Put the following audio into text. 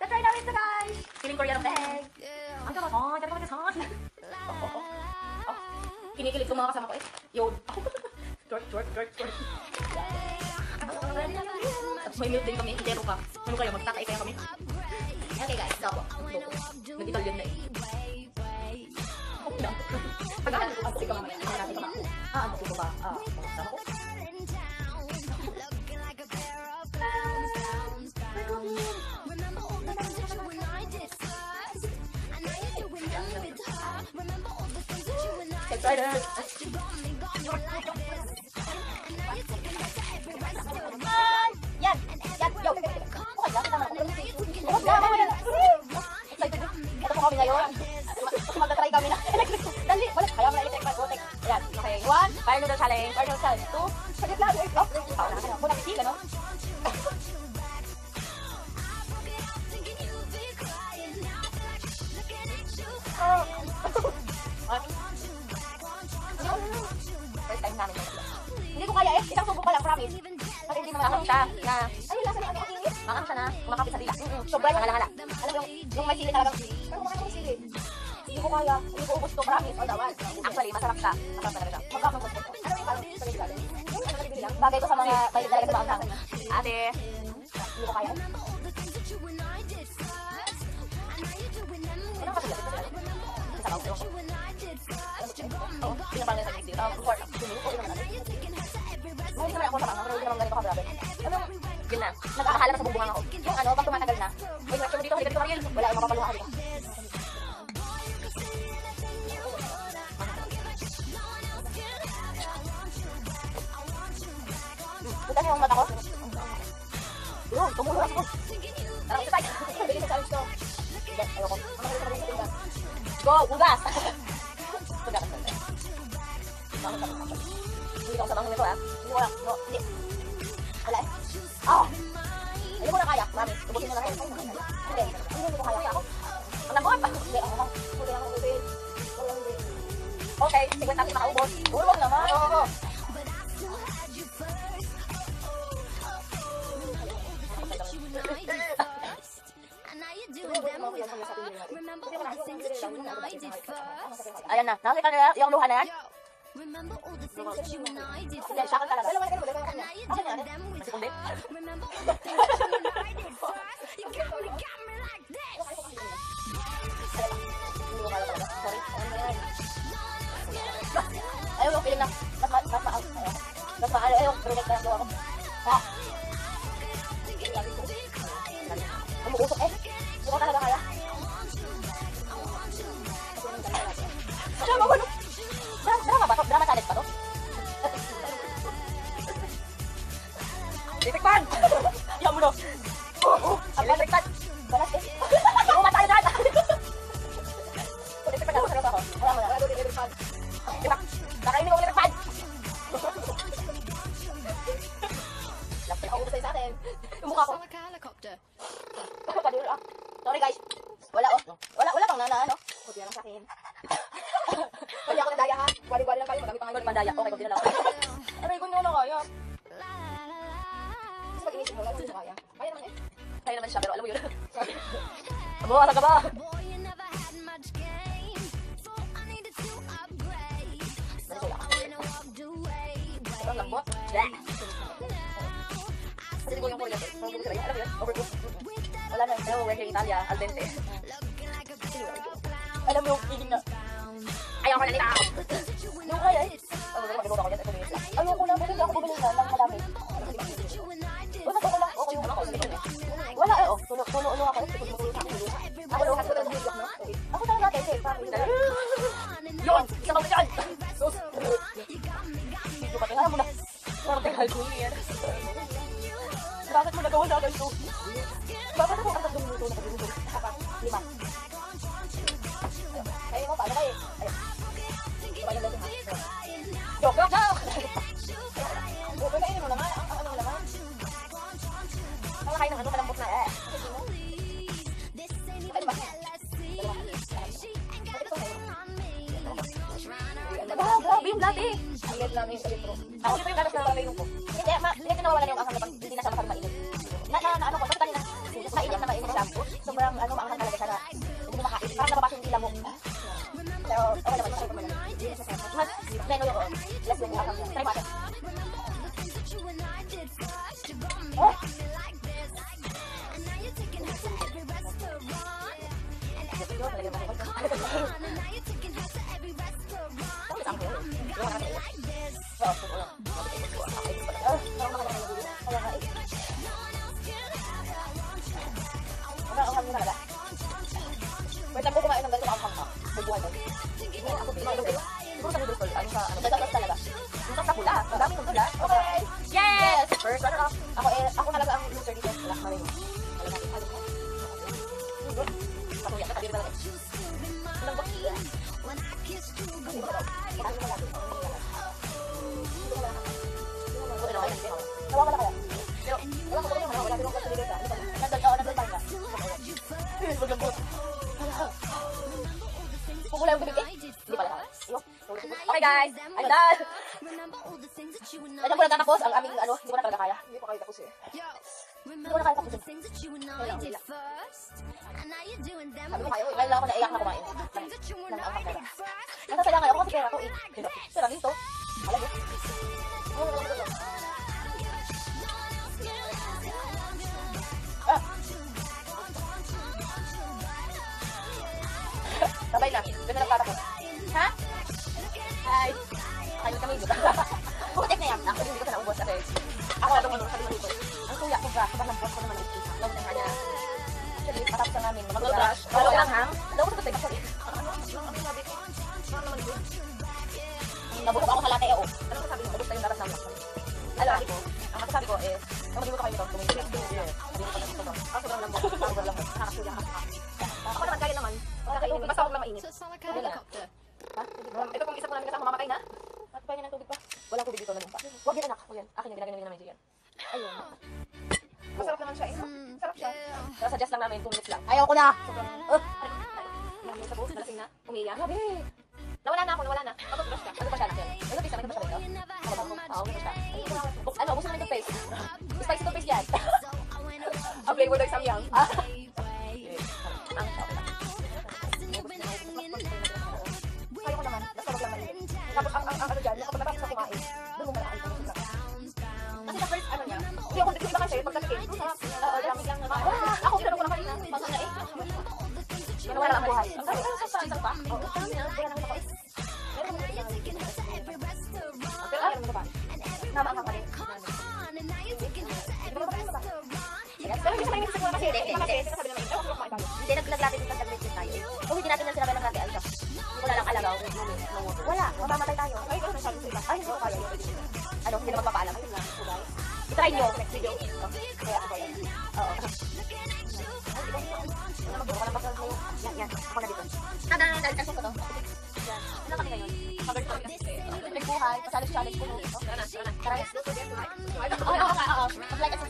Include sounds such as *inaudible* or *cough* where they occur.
Tatry namin ito guys! Feeling Korean of egg! Ang gama son! Gano'n kami son! Oh, oh, oh. Oh, Kinikilig ko mga kasama ko eh. Yun. Twerk, twerk, twerk, twerk. Tapos may milk din kami. Zero ka. Ano kayo? Magtatay kayo kami. Okay guys, so, nag-Italian na eh. Excited! Yan! Yan! Oh. Promise. Kasi hindi naman ako siya na, ay, lasa ano, okay. Maang siya na, kumakapit sa dila. Mm-mm. Sobra yung ngala-ngala. Alam mo yung, yung may sili talagang, pero kumakain ko ng sili. Hindi ko kaya, hindi ko ubos to, promise. Oh, dawan. Actually, masarap siya. Masarap talaga siya. Magkakang ko. Ano yung parang sa? Yung ano nabibili lang? Bagay ko sa mga, may talaga sa mga Ate, hindi ko kaya. Ano ko sila? Isa ka, sa bubungan ako. Yung ano, pag tumatagal na, reaction mo dito, halika dito, Mariel. Wala, yung mapapaluha, halika. Kita niyo yung mata ko? Yun, tumulong ako. Tara, isa tayo. Bilis sa challenge ko. Ayoko. Ang Go, ugas! Ugas. Bakit ako sa bangon nito ah. Hindi ko lang. Hindi. Lang. Wala hindi. Okay, sige natin makaubos. Ulong naman. Oo. Ayan na. Nakakita na yung luha na yan. Remember all the things that you and I did Hindi, siya ka Yan mo no. Ang fan. Balas eh. Umatay na. Electric ako. Sarap ako. Wala mo na. Wala fan. Diba? Nakainin ko electric fan. Lapit ako sa atin. Ah. Sorry guys. Wala oh. Wala wala pang nana ano. Lang sa akin. Lang kayo. Okay, kunti na lang. Aray kaya. Naman siya, pero alam mo yun. *laughs* Abo, asa ka ba? Sobrang lambot. Bleh. Kasi ko yung kuya. Alam mo yun? Overcook. Wala na. Pero we're here in Italia. Al dente. Alam mo yung feeling na. Ayaw ko na nila. *laughs* Latte. Ang ganda namin sa litro. Ako ito yung ganas na mayroon ko. Hindi, ma, hindi ko nawawala na yung asang na pag hindi na siya masyadong mainit. Na, na, na, ano ko, 打不过呀 guys! I'm done! Kaya ko na tatapos ang aming ano, hindi ko na talaga kaya. Hindi ko kaya tapos eh. Hindi ko na kaya tapos eh. Kailangan nila. Sabi ko kayo, kailangan ko naiyak na kumain. Nang ang pera. Nasasaya kayo ako kasi pera ko eh. Pera dito. Alam mo? Alam mo? mainit. So, it's not helicopter. Ha? Ito pong isa po namin kasama mamamatay na. At pahinga ng tubig pa. Walang tubig dito na lumpa. Huwag yan anak. Huwag yan. Akin yung ginaganyan namin dyan. Ayun. *gasps* Masarap naman siya. Eh. Hmm. Masarap siya. Pero suggest lang namin 2 minutes lang. Ayaw ko na! Sobrang... Uh, Namin sa buhok, nalasing na, umiiyak. Grabe! Nawala na ako, nawala na. Ako, brush ka. Ano pa siya natin? Ano pa siya? May pa siya dito? Ano ba? Oo, may pa siya. Ano, gusto ano ah, ano, namin toothpaste. *laughs* Spicy toothpaste yan. *laughs* Ang flavor daw isang yang. *laughs* Terima kasih. Nagbuhay, challenge-challenge ko dito. Tara na, tara na. Tara na. Oo, oo, oo. Mag-like